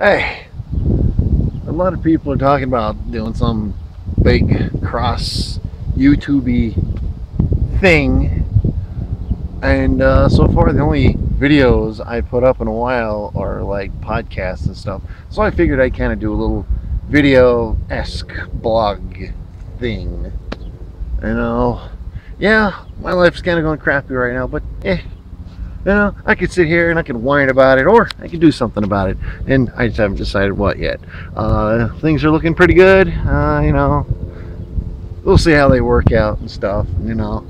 Hey, a lot of people are talking about doing some big cross YouTube thing, and uh, so far the only videos I put up in a while are like podcasts and stuff. So I figured I'd kind of do a little video-esque blog thing. You know, yeah, my life's kind of going crappy right now, but eh, you know, I could sit here and I could whine about it, or I could do something about it. And I just haven't decided what yet. Uh, things are looking pretty good. Uh, you know, we'll see how they work out and stuff. You know,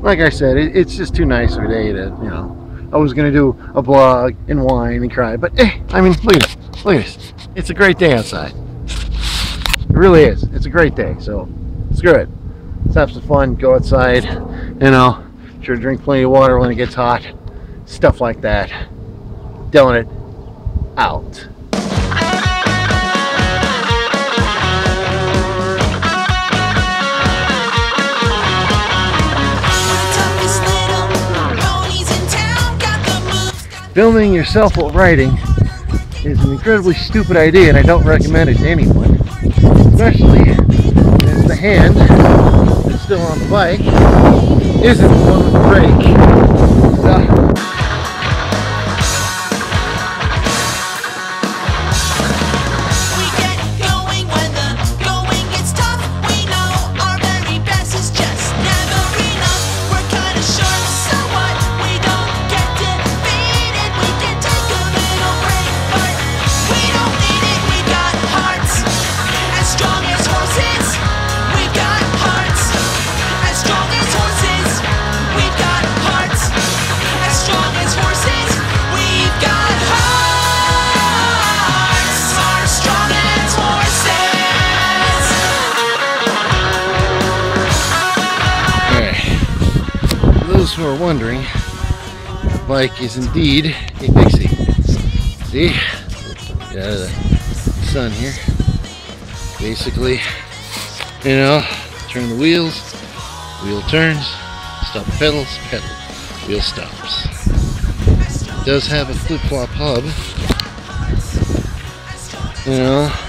like I said, it, it's just too nice of a day to, you know. I was gonna do a blog and whine and cry, but eh, I mean, look at this. Look at this. It's a great day outside. It really is. It's a great day, so screw it. Let's have some fun. Go outside. You know, sure drink plenty of water when it gets hot stuff like that. Donut out. Filming yourself while riding is an incredibly stupid idea and I don't recommend it to anyone. Especially as the hand that's still on the bike isn't the one with the brake. Who are wondering, the bike is indeed a Pixie. See? Get out of the sun here. Basically, you know, turn the wheels, wheel turns, stop pedals, pedal, wheel stops. It does have a flip-flop hub. You know,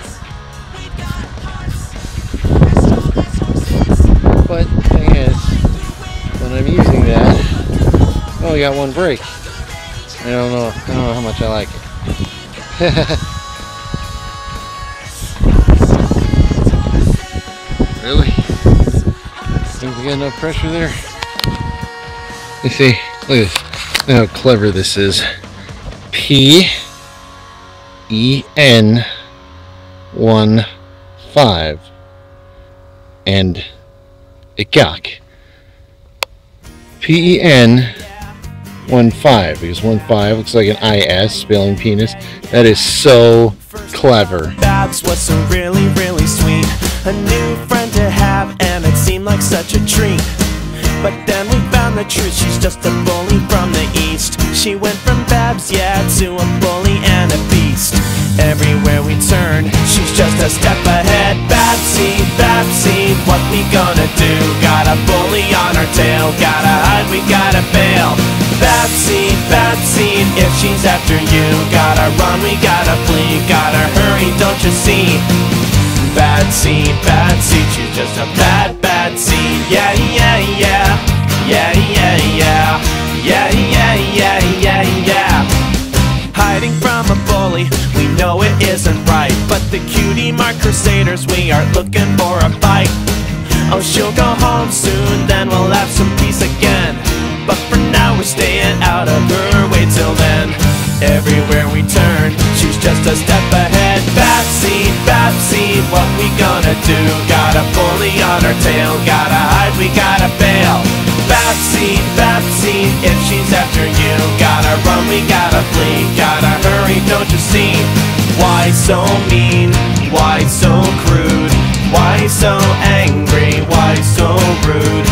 oh, got one brake. I don't know, I don't know how much I like it. really? Think we got enough pressure there? You see, look at this. How clever this is. P E N 1 5 and a cock. P-E-N 1-5 because 1-5 looks like an I-S spelling penis. That is so clever. That's what's so really, really sweet. A new friend to have and it seemed like such a treat. But then we found the truth, she's just a bully from the east. She went from Babs, yeah, to a bully and a beast. Everywhere we turn, she's just a step ahead. Babsy, Babsy, what we gonna do? Got run, we gotta flee, gotta hurry, don't you see? Bad seed, bad seed, she's just a bad, bad seed. Yeah, yeah, yeah. Yeah, yeah, yeah. Yeah, yeah, yeah, yeah, yeah. Hiding from a bully, we know it isn't right. But the cutie mark crusaders, we are looking for a bite. Oh, she'll go home soon, then we'll have some peace again. But for now, we're staying out of her way. Everywhere we turn, she's just a step ahead. Babsy, Babsy, what we gonna do? Got a bully on our tail, gotta hide, we gotta bail. Babsy, Babsy, if she's after you, gotta run, we gotta flee, gotta hurry, don't you see? Why so mean? Why so crude? Why so angry? Why so rude?